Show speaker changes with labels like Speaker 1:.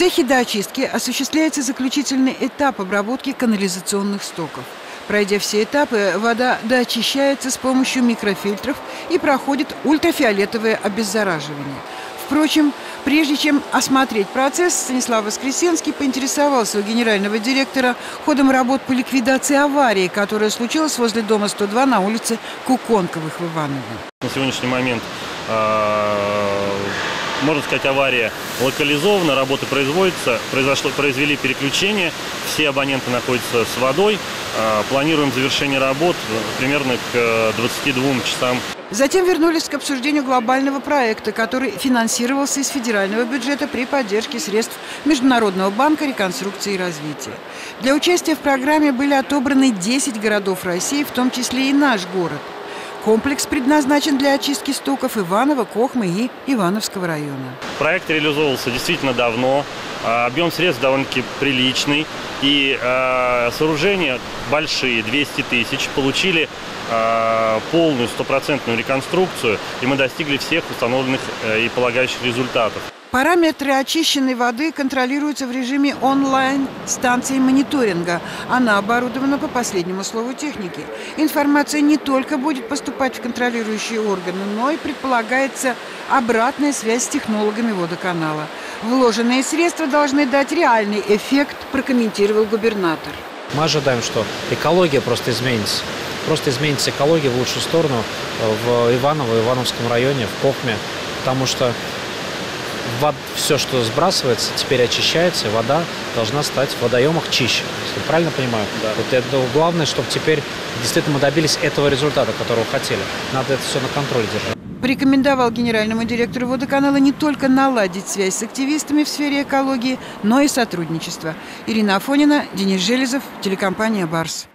Speaker 1: цехе доочистки осуществляется заключительный этап обработки канализационных стоков. Пройдя все этапы, вода доочищается с помощью микрофильтров и проходит ультрафиолетовое обеззараживание. Впрочем, прежде чем осмотреть процесс, Станислав Воскресенский поинтересовался у генерального директора ходом работ по ликвидации аварии, которая случилась возле дома 102 на улице Куконковых в Иваново.
Speaker 2: На сегодняшний момент а, можно сказать, авария локализована, работы производятся, произошло, произвели переключение, все абоненты находятся с водой. А, планируем завершение работ примерно к 22 часам.
Speaker 1: Затем вернулись к обсуждению глобального проекта, который финансировался из федерального бюджета при поддержке средств Международного банка реконструкции и развития. Для участия в программе были отобраны 10 городов России, в том числе и наш город – Комплекс предназначен для очистки стоков Иванова, Кохмы и Ивановского района.
Speaker 2: Проект реализовывался действительно давно. А, объем средств довольно-таки приличный. И э, сооружения большие, 200 тысяч, получили э, полную стопроцентную реконструкцию, и мы достигли всех установленных э, и полагающих результатов.
Speaker 1: Параметры очищенной воды контролируются в режиме онлайн станции мониторинга. Она оборудована по последнему слову техники. Информация не только будет поступать в контролирующие органы, но и предполагается обратная связь с технологами водоканала. Вложенные средства должны дать реальный эффект, прокомментировал губернатор.
Speaker 3: Мы ожидаем, что экология просто изменится. Просто изменится экология в лучшую сторону в Иваново, в Ивановском районе, в Кохме. Потому что вод, все, что сбрасывается, теперь очищается, и вода должна стать в водоемах чище. Если правильно понимаю? Да. Вот это главное, чтобы теперь действительно мы добились этого результата, которого хотели. Надо это все на контроле держать.
Speaker 1: Порекомендовал генеральному директору водоканала не только наладить связь с активистами в сфере экологии, но и сотрудничество. Ирина Афонина, Денис Железов, телекомпания «Барс».